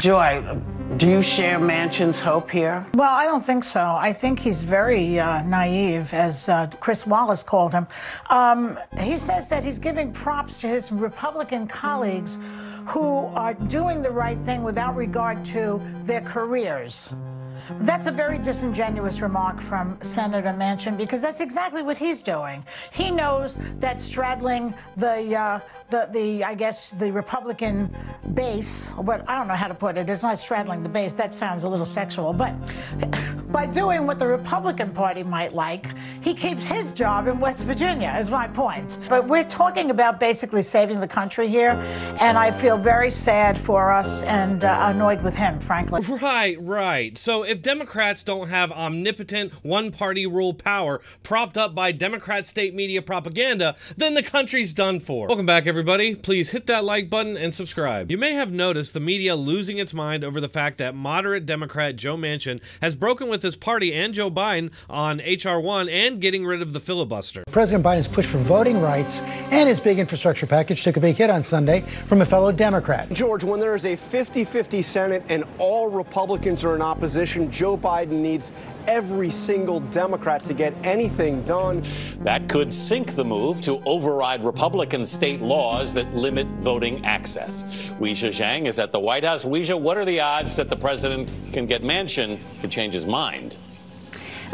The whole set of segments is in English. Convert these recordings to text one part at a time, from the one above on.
Joy, do you share Manchin's hope here? Well, I don't think so. I think he's very uh, naive, as uh, Chris Wallace called him. Um, he says that he's giving props to his Republican colleagues who are doing the right thing without regard to their careers. That's a very disingenuous remark from Senator Manchin because that's exactly what he's doing. He knows that straddling the uh, the, the I guess the Republican base, but I don't know how to put it. It's not straddling the base. That sounds a little sexual, but by doing what the Republican Party might like, he keeps his job in West Virginia. Is my point. But we're talking about basically saving the country here, and I feel very sad for us and uh, annoyed with him, frankly. Right, right. So if Democrats don't have omnipotent one-party rule power propped up by Democrat state media propaganda, then the country's done for. Welcome back, everybody everybody. Please hit that like button and subscribe. You may have noticed the media losing its mind over the fact that moderate Democrat Joe Manchin has broken with his party and Joe Biden on H.R. 1 and getting rid of the filibuster. President Biden's push for voting rights and his big infrastructure package took a big hit on Sunday from a fellow Democrat. George, when there is a 50 50 Senate and all Republicans are in opposition, Joe Biden needs every single Democrat to get anything done. That could sink the move to override Republican state laws that limit voting access. Weijia Jiang is at the White House. Weijia, what are the odds that the president can get Manchin to change his mind?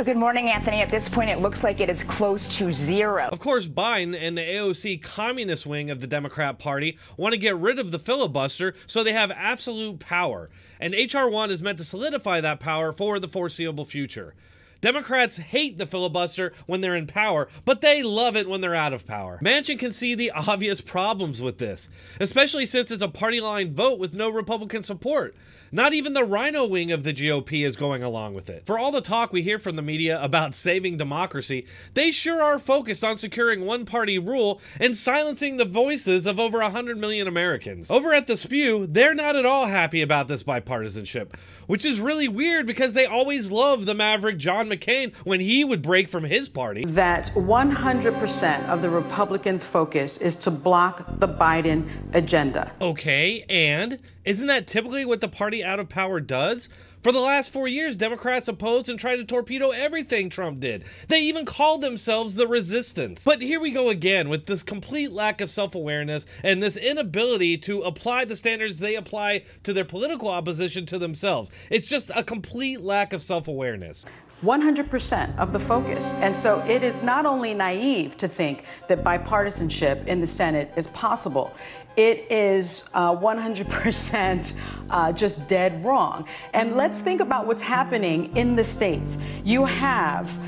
Good morning, Anthony. At this point, it looks like it is close to zero. Of course, Biden and the AOC communist wing of the Democrat Party want to get rid of the filibuster so they have absolute power. And H.R. 1 is meant to solidify that power for the foreseeable future. Democrats hate the filibuster when they're in power, but they love it when they're out of power. Manchin can see the obvious problems with this, especially since it's a party line vote with no Republican support. Not even the rhino wing of the GOP is going along with it. For all the talk we hear from the media about saving democracy, they sure are focused on securing one party rule and silencing the voices of over 100 million Americans. Over at the Spew, they're not at all happy about this bipartisanship, which is really weird because they always love the maverick John McCain when he would break from his party. That 100% of the Republicans' focus is to block the Biden agenda. Okay, and isn't that typically what the party out of power does? For the last four years, Democrats opposed and tried to torpedo everything Trump did. They even called themselves the resistance. But here we go again with this complete lack of self awareness and this inability to apply the standards they apply to their political opposition to themselves. It's just a complete lack of self awareness. 100% of the focus. And so it is not only naive to think that bipartisanship in the Senate is possible, it is uh, 100% uh, just dead wrong. And let's think about what's happening in the states. You have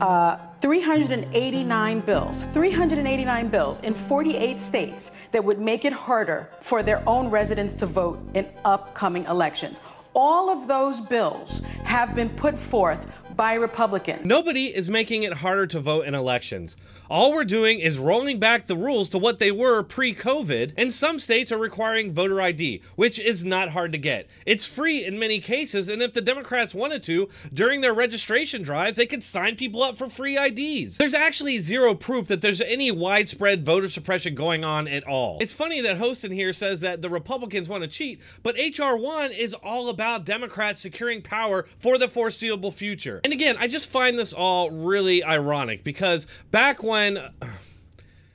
uh, 389 bills, 389 bills in 48 states that would make it harder for their own residents to vote in upcoming elections. All of those bills have been put forth by Republicans. Nobody is making it harder to vote in elections. All we're doing is rolling back the rules to what they were pre-COVID, and some states are requiring voter ID, which is not hard to get. It's free in many cases, and if the Democrats wanted to, during their registration drives, they could sign people up for free IDs. There's actually zero proof that there's any widespread voter suppression going on at all. It's funny that Hostin here says that the Republicans want to cheat, but HR 1 is all about Democrats securing power for the foreseeable future. And again, I just find this all really ironic because back when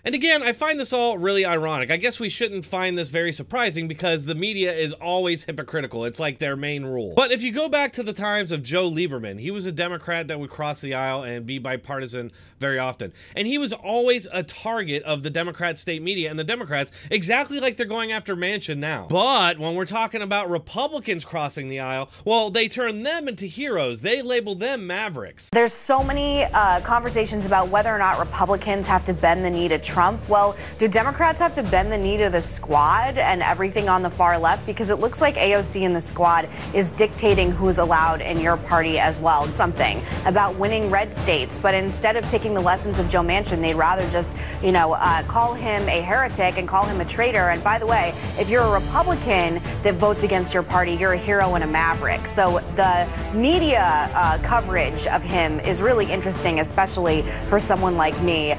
and again, I find this all really ironic. I guess we shouldn't find this very surprising because the media is always hypocritical. It's like their main rule. But if you go back to the times of Joe Lieberman, he was a Democrat that would cross the aisle and be bipartisan very often. And he was always a target of the Democrat state media and the Democrats, exactly like they're going after Manchin now. But when we're talking about Republicans crossing the aisle, well, they turn them into heroes. They label them mavericks. There's so many uh, conversations about whether or not Republicans have to bend the knee to Trump. Well, do Democrats have to bend the knee to the squad and everything on the far left? Because it looks like AOC and the squad is dictating who's allowed in your party as well. Something about winning red states, but instead of taking the lessons of Joe Manchin, they'd rather just, you know, uh, call him a heretic and call him a traitor. And by the way, if you're a Republican that votes against your party, you're a hero and a maverick. So the media uh, coverage of him is really interesting, especially for someone like me.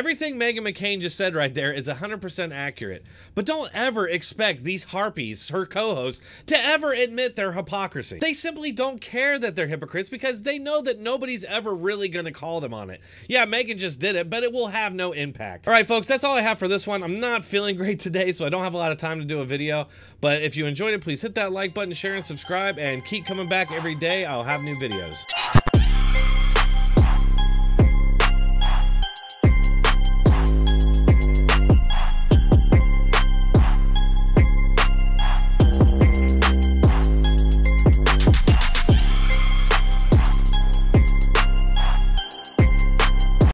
Everything Meghan McCain just said right there is 100% accurate. But don't ever expect these harpies, her co-hosts, to ever admit their hypocrisy. They simply don't care that they're hypocrites because they know that nobody's ever really going to call them on it. Yeah, Meghan just did it, but it will have no impact. All right, folks, that's all I have for this one. I'm not feeling great today, so I don't have a lot of time to do a video. But if you enjoyed it, please hit that like button, share, and subscribe, and keep coming back every day. I'll have new videos.